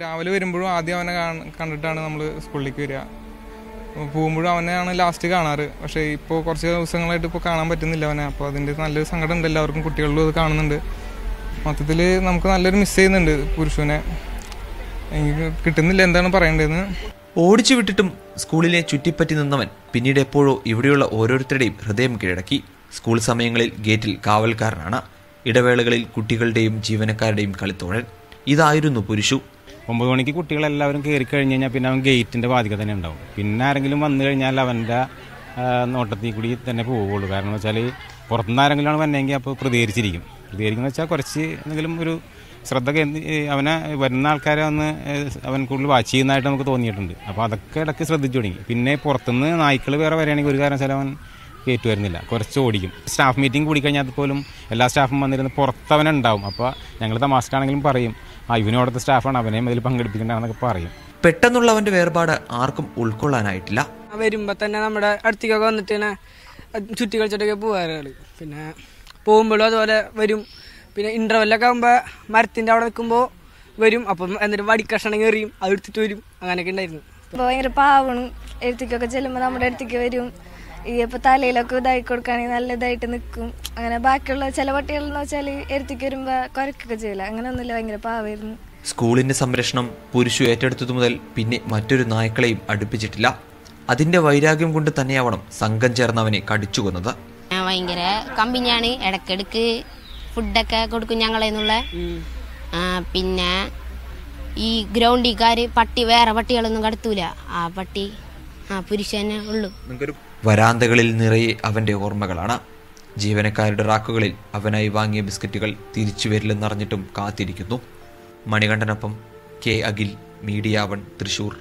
രാവിലെ വരുമ്പോഴും ആദ്യം അവനെ കണ്ടിട്ടാണ് നമ്മൾ സ്കൂളിലേക്ക് വരിക. പോകുമ്പോഴും അവനെയാണ് ലാസ്റ്റ് കാണാറ്. പക്ഷേ ഇപ്പോൾ കുറച്ച് ദിവസങ്ങളായിട്ട് ഇപ്പോൾ കാണാൻ പറ്റുന്നില്ല അവനെ. അപ്പോൾ അതിന്റെ നല്ലൊരു സങ്കടം ഉണ്ട് എല്ലാവർക്കും. കുട്ടികളിലും അത് കാണുന്നുണ്ട്. മൊത്തത്തിൽ നമുക്ക് നല്ലൊരു മിസ് ചെയ്യുന്നുണ്ട് പുരുഷനെ. എനിക്ക് കിട്ടുന്നില്ല എന്താണ് പറയേണ്ടതെന്ന്. ഓടിച്ചു വിട്ടിട്ടും സ്കൂളിനെ ചുറ്റിപ്പറ്റി നിന്നവൻ പിന്നീട് എപ്പോഴോ ഇവിടെയുള്ള ഓരോരുത്തരുടെയും ഹൃദയം കീഴടക്കി. സ്കൂൾ സമയങ്ങളിൽ ഗേറ്റിൽ കാവൽക്കാരനാണ്. ഇടവേളകളിൽ കുട്ടികളുടെയും ജീവനക്കാരുടെയും കളിത്തോഴൻ. ഇതായിരുന്നു പുരുഷു. ഒമ്പത് മണിക്ക് കുട്ടികളെല്ലാവരും കയറി കഴിഞ്ഞ് കഴിഞ്ഞാൽ പിന്നെ അവൻ ഗേറ്റിന്റെ ബാധ്യത തന്നെ ഉണ്ടാവും. പിന്നെ ആരെങ്കിലും വന്നു കഴിഞ്ഞാൽ അവന്റെ നോട്ടത്തിൽ കൂടി തന്നെ പോവുകയുള്ളൂ. കാരണം വെച്ചാൽ പുറത്തുനിന്ന് ആരെങ്കിലും ആണ് വന്നെങ്കിൽ അപ്പോൾ പ്രതികരിച്ചിരിക്കും. പ്രതികരിക്കുന്ന വെച്ചാൽ കുറച്ച് എന്തെങ്കിലും ഒരു ശ്രദ്ധ അവനെ വരുന്ന ആൾക്കാരെ ഒന്ന് അവൻ കൂടുതൽ വാച്ച് ചെയ്യുന്നതായിട്ട് നമുക്ക് തോന്നിയിട്ടുണ്ട്. അപ്പോൾ അതൊക്കെ ഇടയ്ക്ക് ശ്രദ്ധിച്ചു തുടങ്ങി. പിന്നെ പുറത്തുനിന്ന് നായ്ക്കൾ വേറെ വരികയാണെങ്കിൽ ഒരു കാരണം വെച്ചാൽ അവൻ കയറ്റു വരുന്നില്ല. കുറച്ച് ഓടിക്കും. സ്റ്റാഫ് മീറ്റിംഗ് കൂടി കഴിഞ്ഞാൽ പോലും എല്ലാ സ്റ്റാഫും വന്നിരുന്ന് പുറത്തവനുണ്ടാവും അപ്പോൾ ഞങ്ങൾ തമാശക്കാണെങ്കിലും പറയും ആ ഇവനും അവിടുത്തെ സ്റ്റാഫാണ്. അവനെയും അതിൽ പങ്കെടുപ്പിക്കേണ്ടതെന്നൊക്കെ പറയും. പെട്ടെന്നുള്ളവന്റെ വേർപാട് ആർക്കും ഉൾക്കൊള്ളാനായിട്ടില്ല. വരുമ്പോൾ തന്നെ നമ്മുടെ അടുത്തേക്കൊക്കെ വന്നിട്ട് തന്നെ ചുറ്റി കളിച്ചിട്ടൊക്കെ പോകാറുകൾ പിന്നെ പോകുമ്പോഴും അതുപോലെ വരും. പിന്നെ ഇന്റർവെല്ലൊക്കെ ആകുമ്പോൾ മരത്തിന്റെ അവിടെ നിൽക്കുമ്പോൾ വരും. അപ്പം എന്നിട്ട് വടിക്കഷണം കയറിയും അത് എടുത്തിട്ട് വരും. അങ്ങനെയൊക്കെ ഉണ്ടായിരുന്നു. ഭയങ്കര പാവണം എഴുത്തിക്കൊക്കെ ചെല്ലുമ്പോൾ നമ്മുടെ അടുത്തേക്ക് വരും. ഇപ്പൊ തലയിലൊക്കെ ഇതായി കൊടുക്കുകയാണെങ്കിൽ നല്ല ഇതായിട്ട് നിൽക്കും അങ്ങനെ ബാക്കിയുള്ള ചില പട്ടികളെന്ന് വെച്ചാൽ എരുത്തിക്ക് വരുമ്പോൾ കുരക്കൊക്കെ ചെയ്യില്ല അങ്ങനെ ഒന്നുമില്ല ഭയങ്കര പാവായിരുന്നു. സ്കൂളിന്റെ സംരക്ഷണം പുരുഷു ഏറ്റെടുത്തതു മുതൽ പിന്നെ മറ്റൊരു നായ്ക്കളെയും അടുപ്പിച്ചിട്ടില്ല. അതിന്റെ വൈരാഗ്യം കൊണ്ട് തന്നെയാവണം സംഘം ചേർന്നവനെ കടിച്ചു കൊന്നത് ഭയങ്കര കമ്പിഞ്ഞാണ്. ഇടക്കിടക്ക് ഫുഡൊക്കെ കൊടുക്കും ഞങ്ങളെന്നുള്ള. പിന്നെ ഈ ഗ്രൗണ്ടിക്കാർ പട്ടി വേറെ പട്ടികളൊന്നും കടത്തൂല. ആ പട്ടി പുരുഷനെ ഉള്ളൂ. വരാന്തകളിൽ നിറയെ അവന്റെ ഓർമ്മകളാണ്. ജീവനക്കാരുടെ റാക്കുകളിൽ അവനായി വാങ്ങിയ ബിസ്ക്കറ്റുകൾ തിരിച്ചു വരില്ലെന്നറിഞ്ഞിട്ടും കാത്തിരിക്കുന്നു. മണികണ്ഠനൊപ്പം K Akhil Media One Thrissur.